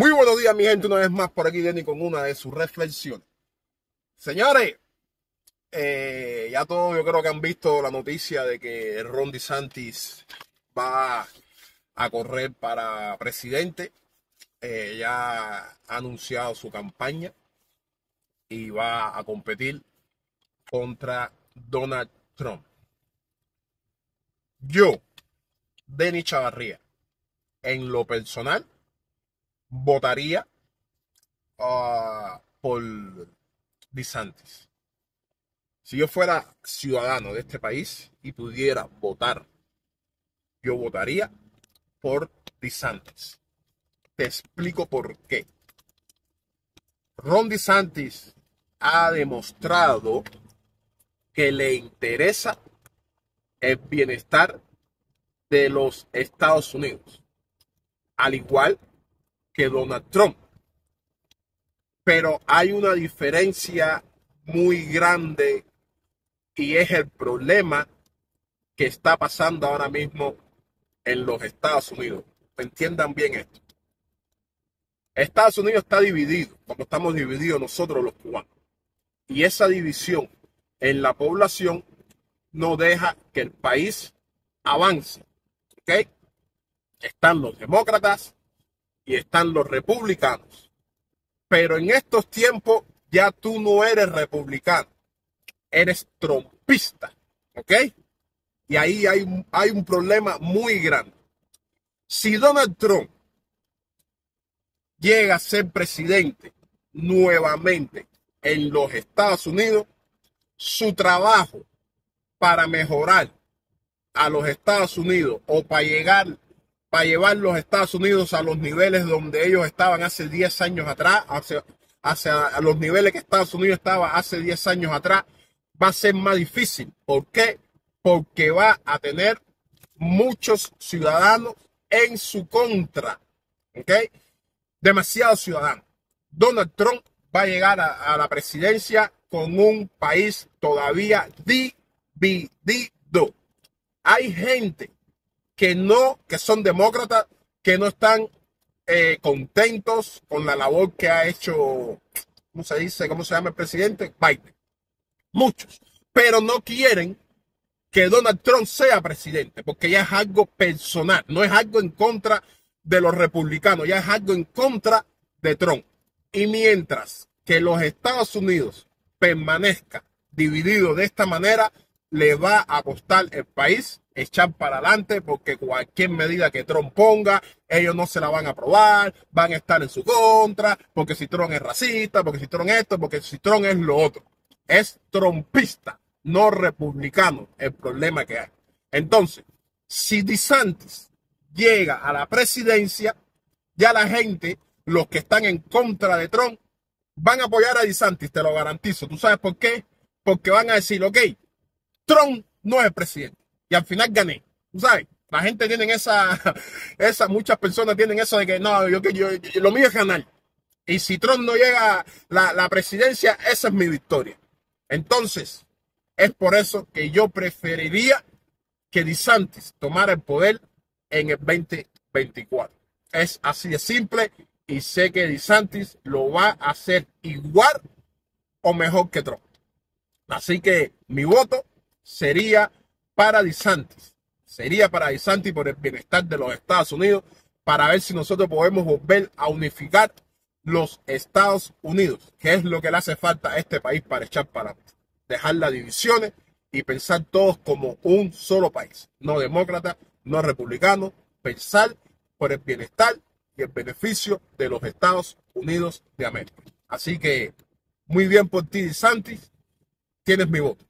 Muy buenos días, mi gente, una vez más por aquí, Denny, con una de sus reflexiones. Señores, eh, ya todos yo creo que han visto la noticia de que Ron DeSantis va a correr para presidente. Eh, ya ha anunciado su campaña y va a competir contra Donald Trump. Yo, Denny Chavarría, en lo personal, votaría uh, por DeSantis. Si yo fuera ciudadano de este país y pudiera votar, yo votaría por DeSantis. Te explico por qué. Ron DeSantis ha demostrado que le interesa el bienestar de los Estados Unidos, al igual que Donald Trump. Pero hay una diferencia muy grande y es el problema que está pasando ahora mismo en los Estados Unidos. Entiendan bien esto. Estados Unidos está dividido, como estamos divididos nosotros los cubanos. Y esa división en la población no deja que el país avance. ¿Ok? Están los demócratas y están los republicanos. Pero en estos tiempos ya tú no eres republicano, eres trompista. ¿Ok? Y ahí hay, hay un problema muy grande. Si Donald Trump llega a ser presidente nuevamente en los Estados Unidos, su trabajo para mejorar a los Estados Unidos o para llegar para llevar los Estados Unidos a los niveles donde ellos estaban hace 10 años atrás, hacia, los niveles que Estados Unidos estaba hace 10 años atrás, va a ser más difícil. ¿Por qué? Porque va a tener muchos ciudadanos en su contra. ¿Ok? Demasiados ciudadanos. Donald Trump va a llegar a la presidencia con un país todavía dividido. Hay gente que no, que son demócratas, que no están eh, contentos con la labor que ha hecho, ¿cómo se dice? ¿Cómo se llama el presidente? Biden. Muchos. Pero no quieren que Donald Trump sea presidente, porque ya es algo personal, no es algo en contra de los republicanos, ya es algo en contra de Trump. Y mientras que los Estados Unidos permanezca dividido de esta manera, le va a costar el país echar para adelante porque cualquier medida que Trump ponga, ellos no se la van a aprobar, van a estar en su contra, porque si Trump es racista, porque si Trump es esto, porque si Trump es lo otro. Es trompista, no republicano, el problema que hay. Entonces, si DeSantis llega a la presidencia, ya la gente, los que están en contra de Trump, van a apoyar a DeSantis, te lo garantizo. ¿Tú sabes por qué? Porque van a decir, ok, Trump no es presidente. Y al final gané. ¿Tú sabes? La gente tiene esa, esa, muchas personas tienen eso de que no, yo, yo, lo mío es ganar. Y si Trump no llega a la, la presidencia, esa es mi victoria. Entonces, es por eso que yo preferiría que DeSantis tomara el poder en el 2024. Es así de simple y sé que DeSantis lo va a hacer igual o mejor que Trump. Así que mi voto sería para DeSantis. Sería para DeSantis por el bienestar de los Estados Unidos, para ver si nosotros podemos volver a unificar los Estados Unidos, que es lo que le hace falta a este país para echar para. Dejar las divisiones y pensar todos como un solo país, no demócrata, no republicano, pensar por el bienestar y el beneficio de los Estados Unidos de América. Así que muy bien por ti, DeSantis, tienes mi voto.